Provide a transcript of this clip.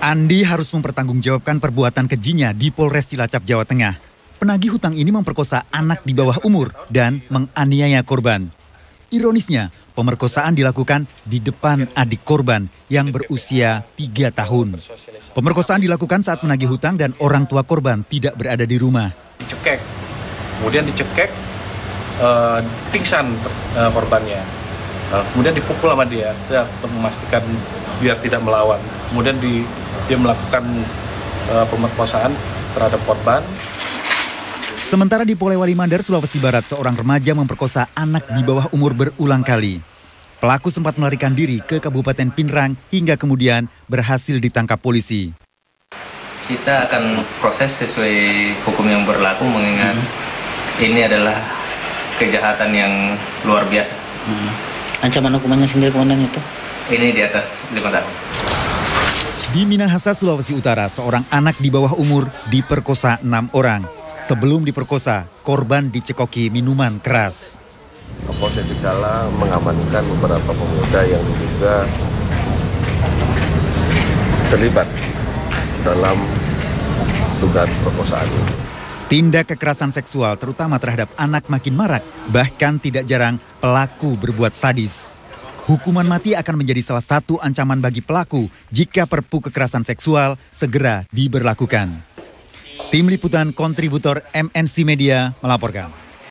Andi harus mempertanggungjawabkan perbuatan kejinya di Polres Cilacap, Jawa Tengah. Penagih hutang ini memperkosa anak di bawah umur dan menganiaya korban. Ironisnya, pemerkosaan dilakukan di depan adik korban yang berusia tiga tahun. Pemerkosaan dilakukan saat menagih hutang dan orang tua korban tidak berada di rumah. Dicekek, kemudian dicekek, uh, pingsan uh, korbannya. Kemudian dipukul sama dia untuk memastikan biar tidak melawan. Kemudian di, dia melakukan uh, pemerkosaan terhadap korban. Sementara di Polewali Mandar, Sulawesi Barat, seorang remaja memperkosa anak di bawah umur berulang kali. Pelaku sempat melarikan diri ke Kabupaten Pinrang hingga kemudian berhasil ditangkap polisi. Kita akan proses sesuai hukum yang berlaku mengingat hmm. ini adalah kejahatan yang luar biasa. Hmm. Ancaman hukumannya sendiri komandan itu? Ini di atas lima tahun. Di Minahasa, Sulawesi Utara, seorang anak di bawah umur diperkosa enam orang. Sebelum diperkosa, korban dicekoki minuman keras. Kapolsek Cicala mengamankan beberapa pemuda yang diduga terlibat dalam dugaan perkosaan ini. Tindak kekerasan seksual terutama terhadap anak makin marak, bahkan tidak jarang pelaku berbuat sadis. Hukuman mati akan menjadi salah satu ancaman bagi pelaku jika perpu kekerasan seksual segera diberlakukan. Tim Liputan Kontributor MNC Media melaporkan.